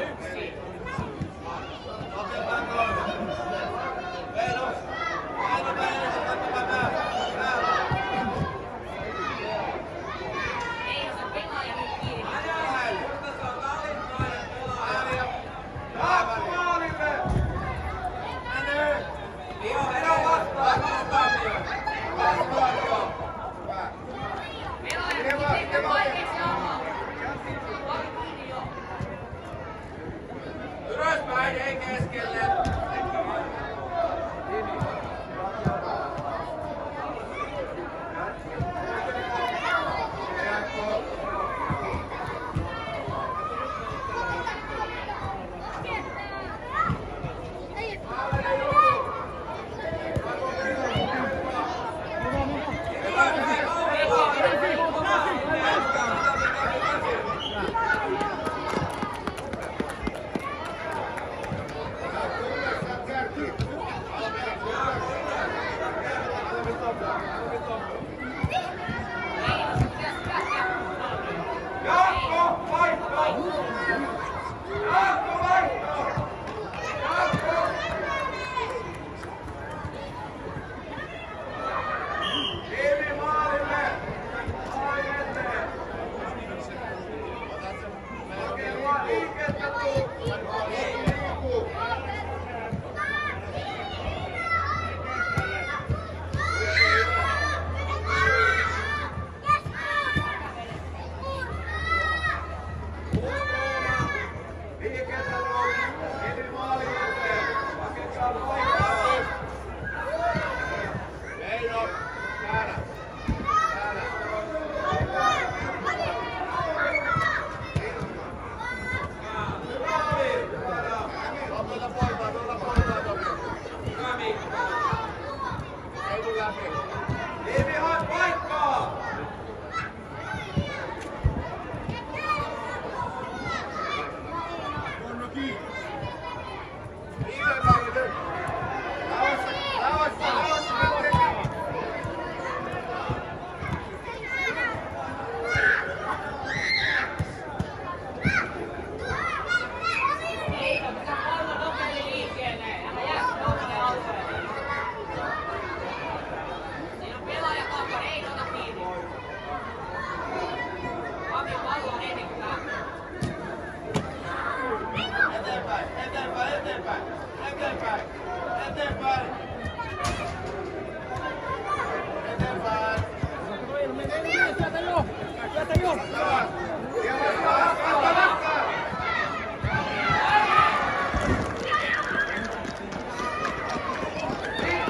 Yksi,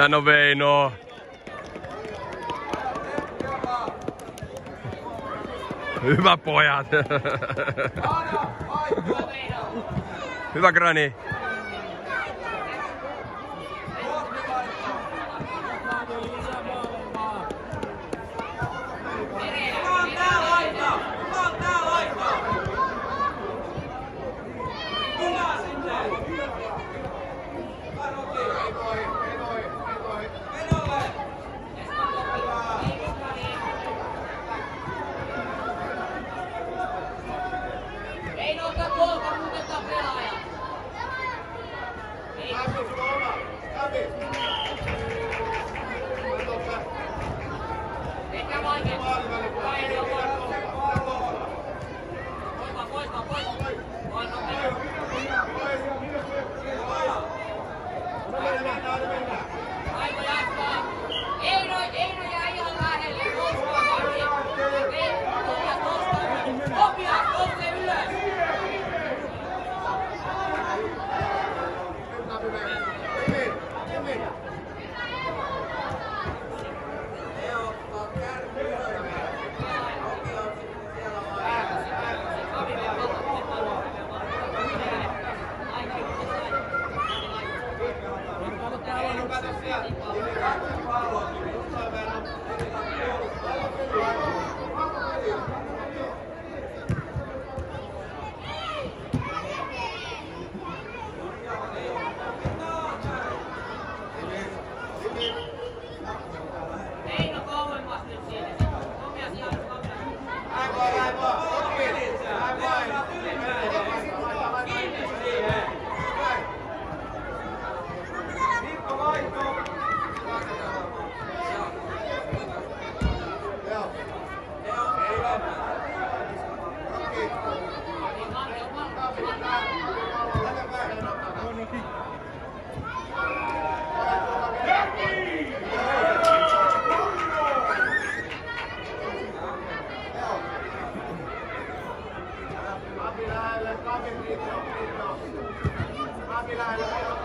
Ja no Veino. Hyvä pojat. Hyvä Grani. Adelante,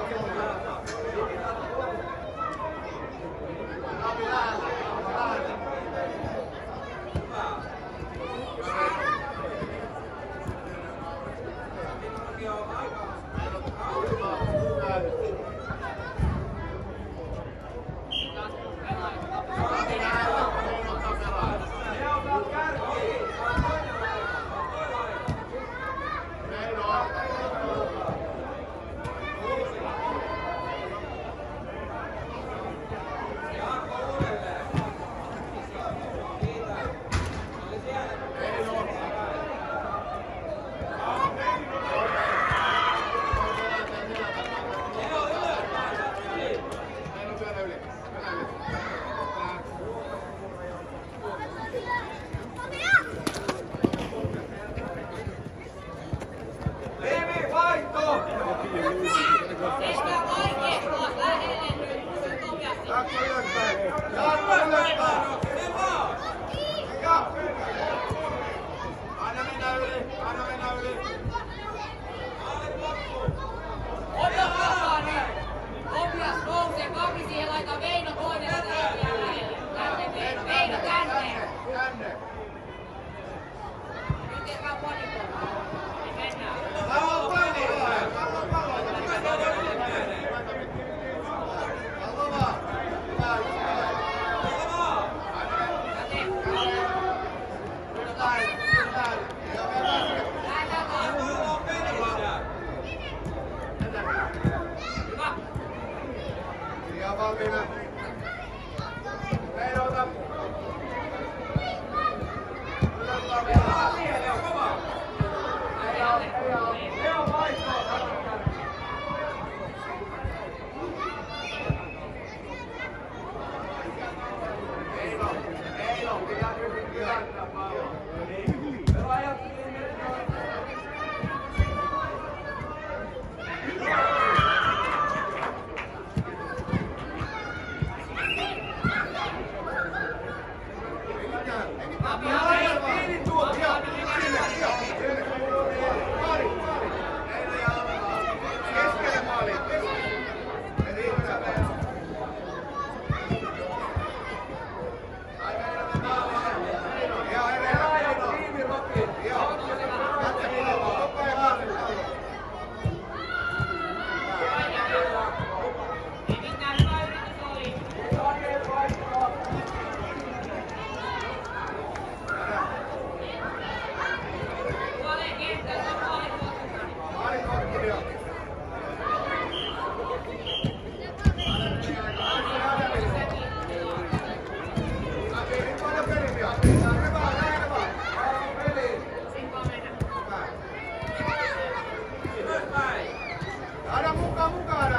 Sorry. vamos cara.